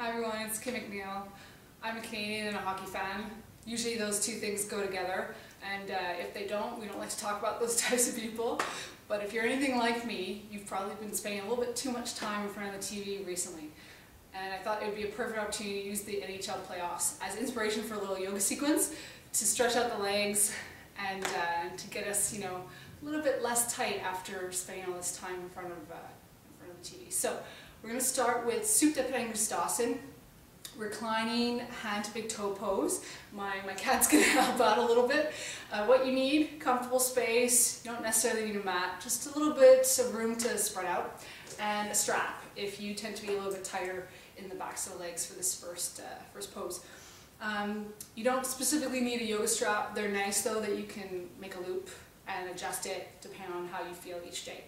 Hi everyone, it's Kim McNeil. I'm a Canadian and a hockey fan. Usually those two things go together and uh, if they don't, we don't like to talk about those types of people. But if you're anything like me, you've probably been spending a little bit too much time in front of the TV recently. And I thought it would be a perfect opportunity to use the NHL playoffs as inspiration for a little yoga sequence to stretch out the legs and uh, to get us, you know, a little bit less tight after spending all this time in front of, uh, in front of the TV. So we're going to start with Supta Padangusthasana, reclining hand to big toe pose. My, my cat's going to help out a little bit. Uh, what you need, comfortable space, you don't necessarily need a mat, just a little bit of room to spread out, and a strap if you tend to be a little bit tighter in the backs of the legs for this first, uh, first pose. Um, you don't specifically need a yoga strap. They're nice though that you can make a loop and adjust it depending on how you feel each day.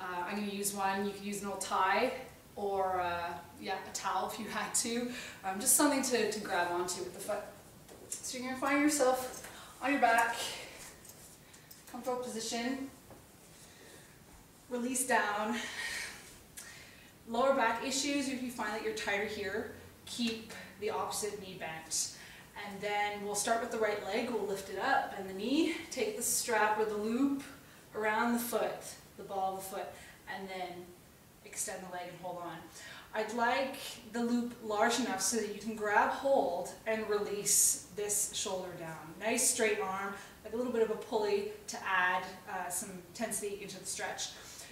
Uh, I'm going to use one. You can use an old tie or uh, yeah, a towel if you had to. Um, just something to, to grab onto with the foot. So you're going to find yourself on your back, comfortable position, release down. Lower back issues, if you find that you're tighter here, keep the opposite knee bent. And then we'll start with the right leg, we'll lift it up, and the knee, take the strap or the loop around the foot, the ball of the foot, and then extend the leg and hold on. I'd like the loop large enough so that you can grab hold and release this shoulder down. Nice straight arm, like a little bit of a pulley to add uh, some intensity into the stretch.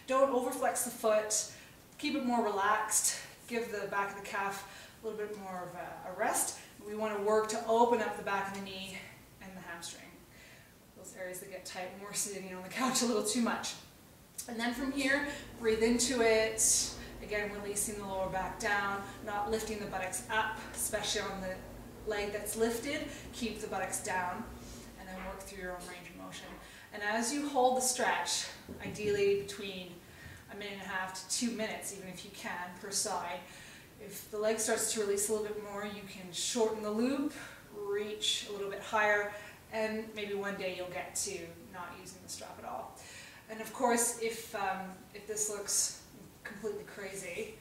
Don't overflex the foot, keep it more relaxed, give the back of the calf a little bit more of a, a rest. We want to work to open up the back of the knee and the hamstring. Those areas that get tight when we're sitting on the couch a little too much. And then from here, breathe into it. Again, releasing the lower back down, not lifting the buttocks up, especially on the leg that's lifted. Keep the buttocks down, and then work through your own range of motion. And as you hold the stretch, ideally between a minute and a half to two minutes, even if you can, per side, if the leg starts to release a little bit more, you can shorten the loop, reach a little bit higher, and maybe one day you'll get to not using the strap at all. And of course, if, um, if this looks completely crazy,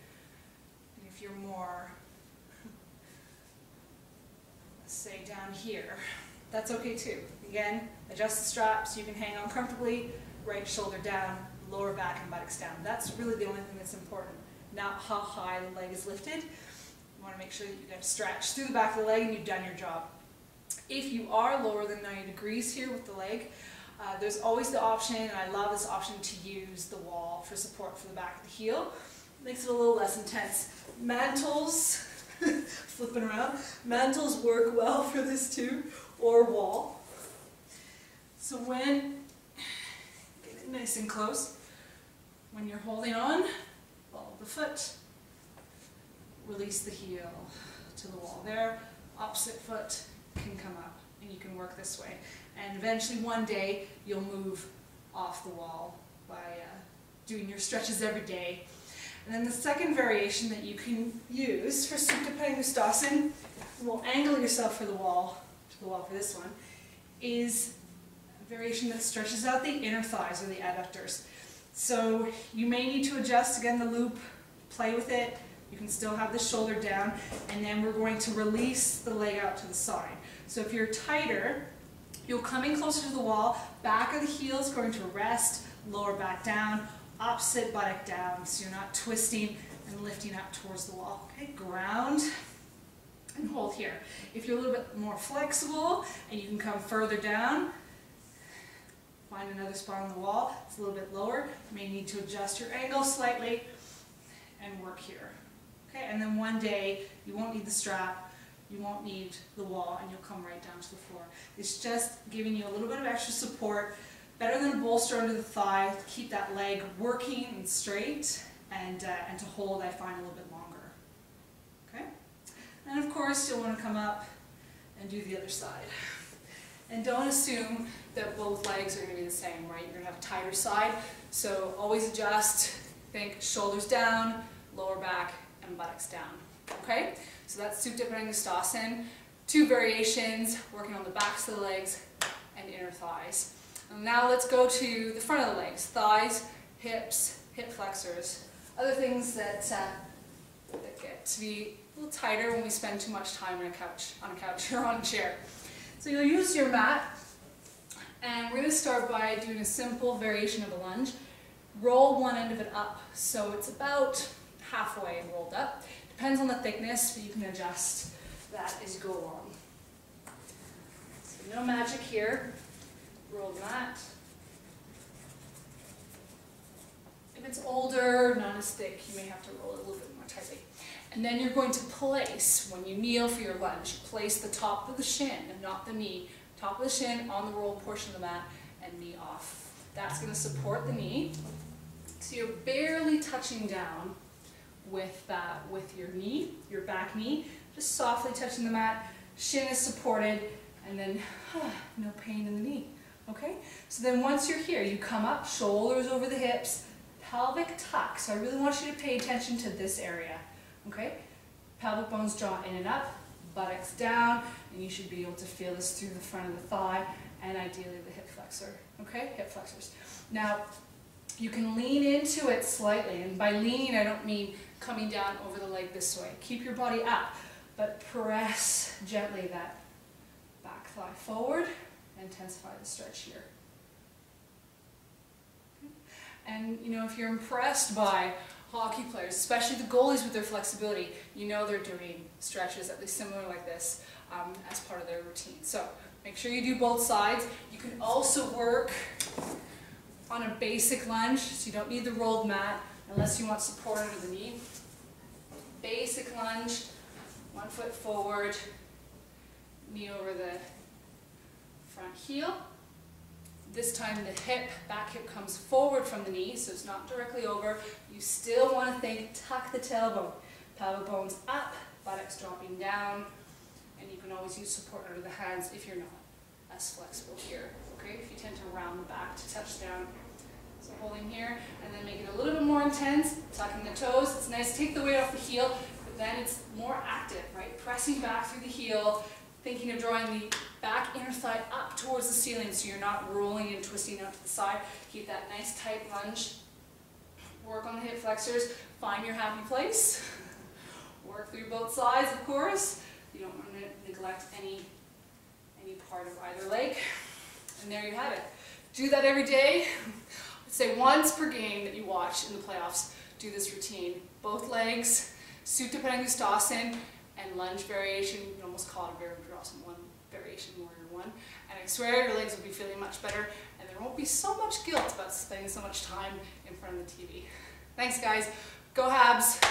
and if you're more, say down here, that's okay too. Again, adjust the straps, you can hang on comfortably, right shoulder down, lower back and buttocks down. That's really the only thing that's important, not how high the leg is lifted. You want to make sure that you get a stretch through the back of the leg and you've done your job. If you are lower than 90 degrees here with the leg, uh, there's always the option, and I love this option, to use the wall for support for the back of the heel. Makes it a little less intense. Mantles, flipping around, mantles work well for this too, or wall. So when, get it nice and close, when you're holding on, ball of the foot, release the heel to the wall there, opposite foot can come up, and you can work this way. And eventually one day you'll move off the wall by uh, doing your stretches every day. And then the second variation that you can use for Supta Padangusthasana, will angle yourself for the wall, to the wall for this one, is a variation that stretches out the inner thighs or the adductors. So you may need to adjust again the loop, play with it, you can still have the shoulder down, and then we're going to release the leg out to the side. So if you're tighter, You'll come in closer to the wall, back of the heel is going to rest, lower back down, opposite buttock down, so you're not twisting and lifting up towards the wall. Okay, ground and hold here. If you're a little bit more flexible and you can come further down, find another spot on the wall, it's a little bit lower, you may need to adjust your angle slightly and work here. Okay, and then one day you won't need the strap, you won't need the wall and you'll come right down to the floor. It's just giving you a little bit of extra support, better than a bolster under the thigh to keep that leg working and straight and, uh, and to hold I find a little bit longer. Okay? And of course you'll want to come up and do the other side. And don't assume that both legs are going to be the same, right? You're going to have a tighter side, so always adjust. Think shoulders down, lower back, and buttocks down. Okay? So that's Supta Padangusthasana. Two variations, working on the backs of the legs and inner thighs. And now let's go to the front of the legs, thighs, hips, hip flexors. Other things that uh, that get to be a little tighter when we spend too much time on a couch, on a couch or on a chair. So you'll use your mat, and we're going to start by doing a simple variation of a lunge. Roll one end of it up, so it's about halfway rolled up. Depends on the thickness, but you can adjust that as you go along. So no magic here. Roll mat. If it's older, not as thick, you may have to roll it a little bit more tightly. And then you're going to place, when you kneel for your lunge, place the top of the shin, not the knee, top of the shin on the rolled portion of the mat, and knee off. That's going to support the knee. So you're barely touching down with, uh, with your knee, your back knee, just softly touching the mat, shin is supported, and then no pain in the knee. Okay? So then once you're here, you come up, shoulders over the hips, pelvic tuck. So I really want you to pay attention to this area. Okay? Pelvic bones draw in and up, buttocks down, and you should be able to feel this through the front of the thigh and ideally the hip flexor. Okay? Hip flexors. Now, you can lean into it slightly, and by leaning I don't mean coming down over the leg this way. Keep your body up, but press gently that back thigh forward, and intensify the stretch here. And you know, if you're impressed by hockey players, especially the goalies with their flexibility, you know they're doing stretches at least similar like this um, as part of their routine. So make sure you do both sides. You can also work on a basic lunge, so you don't need the rolled mat unless you want support under the knee. Basic lunge, one foot forward, knee over the front heel. This time the hip, back hip comes forward from the knee, so it's not directly over. You still want to think, tuck the tailbone. Pelvic bones up, buttocks dropping down, and you can always use support under the hands if you're not as flexible here. Okay, if you tend to round the back to touch down. So holding here, and then make it a little bit more intense, tucking the toes. It's nice to take the weight off the heel, but then it's more active, right? Pressing back through the heel, thinking of drawing the back inner thigh up towards the ceiling so you're not rolling and twisting out to the side. Keep that nice tight lunge. Work on the hip flexors. Find your happy place. Work through both sides, of course. You don't want to neglect any, any part of either leg. And there you have it. Do that every day. Say once per game that you watch in the playoffs, do this routine. Both legs, Supta Padangusthasana, and lunge variation. You can almost call it a Virabhadrasana one variation, warrior one. And I swear your legs will be feeling much better, and there won't be so much guilt about spending so much time in front of the TV. Thanks, guys. Go Habs.